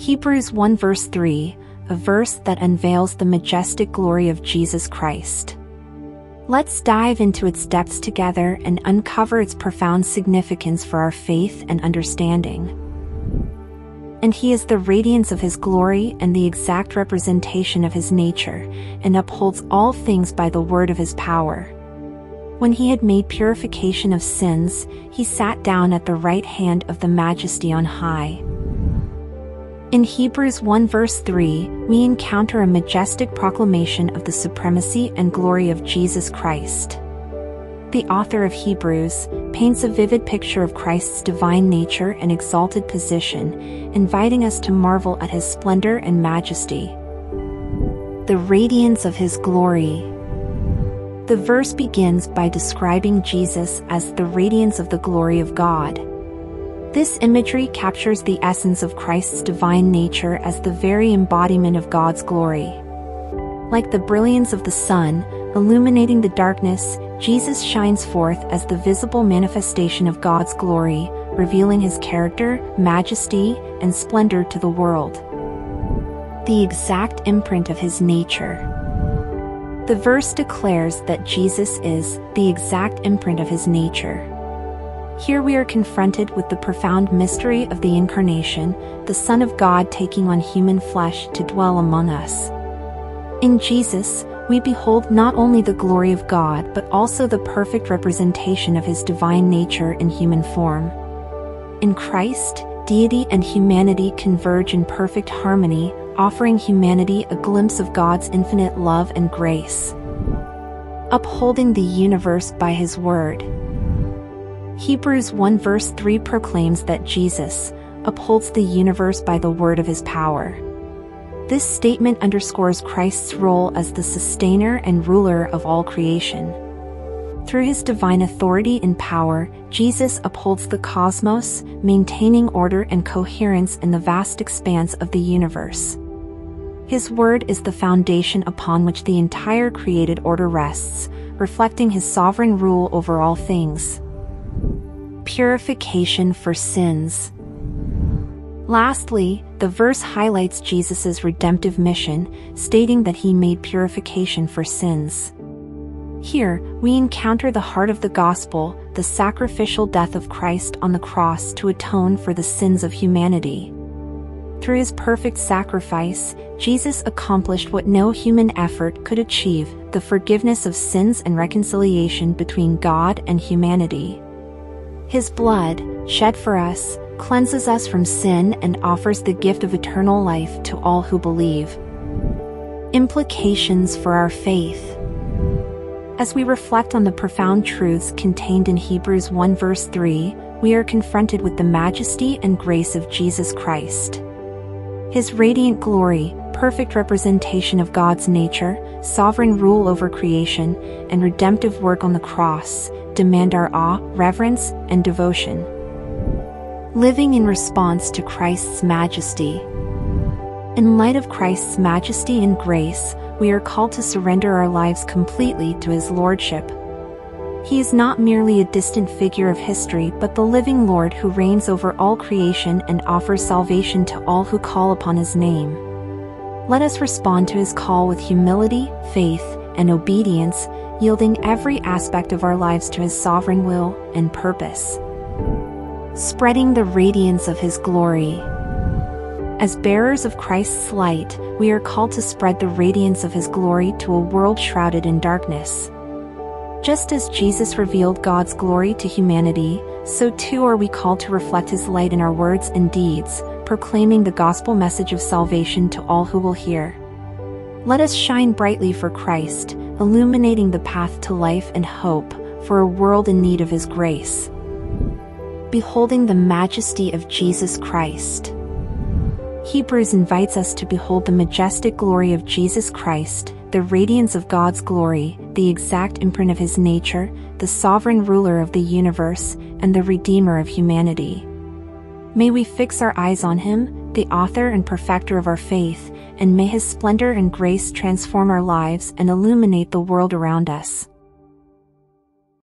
Hebrews 1 verse 3, a verse that unveils the majestic glory of Jesus Christ. Let's dive into its depths together and uncover its profound significance for our faith and understanding. And he is the radiance of his glory and the exact representation of his nature, and upholds all things by the word of his power. When he had made purification of sins, he sat down at the right hand of the majesty on high. In Hebrews 1 verse 3, we encounter a majestic proclamation of the supremacy and glory of Jesus Christ. The author of Hebrews paints a vivid picture of Christ's divine nature and exalted position, inviting us to marvel at his splendor and majesty. The radiance of his glory. The verse begins by describing Jesus as the radiance of the glory of God. This imagery captures the essence of Christ's divine nature as the very embodiment of God's glory. Like the brilliance of the sun, illuminating the darkness, Jesus shines forth as the visible manifestation of God's glory, revealing his character, majesty, and splendor to the world. The exact imprint of his nature. The verse declares that Jesus is the exact imprint of his nature. Here we are confronted with the profound mystery of the Incarnation, the Son of God taking on human flesh to dwell among us. In Jesus, we behold not only the glory of God but also the perfect representation of his divine nature in human form. In Christ, deity and humanity converge in perfect harmony, offering humanity a glimpse of God's infinite love and grace. Upholding the universe by his word. Hebrews 1 verse 3 proclaims that Jesus upholds the universe by the word of his power. This statement underscores Christ's role as the sustainer and ruler of all creation. Through his divine authority and power, Jesus upholds the cosmos, maintaining order and coherence in the vast expanse of the universe. His word is the foundation upon which the entire created order rests, reflecting his sovereign rule over all things purification for sins. Lastly, the verse highlights Jesus' redemptive mission, stating that he made purification for sins. Here, we encounter the heart of the gospel, the sacrificial death of Christ on the cross to atone for the sins of humanity. Through his perfect sacrifice, Jesus accomplished what no human effort could achieve the forgiveness of sins and reconciliation between God and humanity. His blood, shed for us, cleanses us from sin and offers the gift of eternal life to all who believe. Implications for our faith. As we reflect on the profound truths contained in Hebrews 1 verse 3, we are confronted with the majesty and grace of Jesus Christ. His radiant glory, perfect representation of God's nature, sovereign rule over creation, and redemptive work on the cross, demand our awe, reverence, and devotion. Living in response to Christ's majesty. In light of Christ's majesty and grace, we are called to surrender our lives completely to His Lordship. He is not merely a distant figure of history but the living Lord who reigns over all creation and offers salvation to all who call upon His name. Let us respond to His call with humility, faith, and obedience, yielding every aspect of our lives to His sovereign will and purpose. Spreading the radiance of His glory. As bearers of Christ's light, we are called to spread the radiance of His glory to a world shrouded in darkness. Just as Jesus revealed God's glory to humanity, so too are we called to reflect His light in our words and deeds, proclaiming the gospel message of salvation to all who will hear. Let us shine brightly for Christ, illuminating the path to life and hope for a world in need of His grace. Beholding the majesty of Jesus Christ. Hebrews invites us to behold the majestic glory of Jesus Christ, the radiance of God's glory, the exact imprint of His nature, the sovereign ruler of the universe, and the Redeemer of humanity. May we fix our eyes on Him, the author and perfecter of our faith, and may His splendor and grace transform our lives and illuminate the world around us.